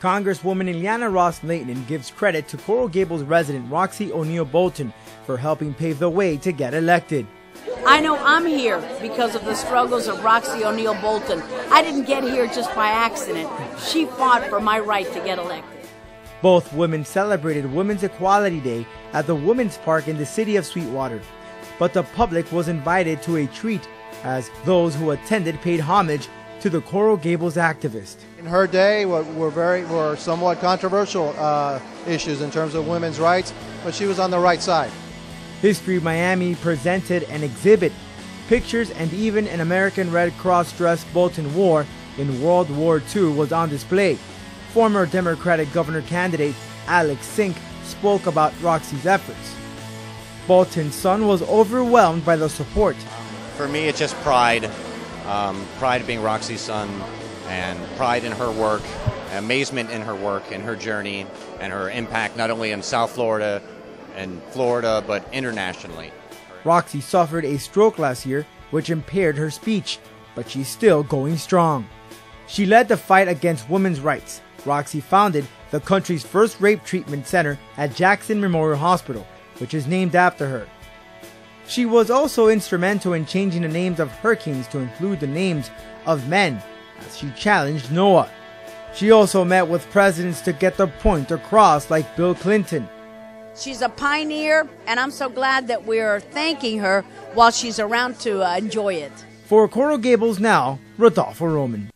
Congresswoman Ileana Ros Lehtinen gives credit to Coral Gables resident Roxcy O'Neal Bolton for helping pave the way to get elected. I know I'm here because of the struggles of Roxcy O'Neal Bolton. I didn't get here just by accident. She fought for my right to get elected. Both women celebrated Women's Equality Day at the Women's Park in the city of Sweetwater. But the public was invited to a treat as those who attended paid homage to the Coral Gables activist. In her day, were, very were somewhat controversial uh, issues in terms of women's rights, but she was on the right side. History Miami presented an exhibit, pictures, and even an American Red Cross dress Bolton wore in World War II was on display. Former Democratic governor candidate Alex Sink spoke about Roxcy's efforts. Bolton's son was overwhelmed by the support. For me, it's just pride um, pride of being Roxcy's son, and pride in her work, amazement in her work and her journey, and her impact not only in South Florida and Florida, but internationally. Roxcy suffered a stroke last year, which impaired her speech, but she's still going strong. She led the fight against women's rights. Roxcy founded the country's first rape treatment center at Jackson Memorial Hospital, which is named after her. She was also instrumental in changing the names of hurricanes to include the names of men as she challenged NOAA. She also met with presidents to get the point across, like Bill Clinton. She's a pioneer, and I'm so glad that we're thanking her while she's around to uh, enjoy it. For Coral Gables Now, Rodolfo Roman.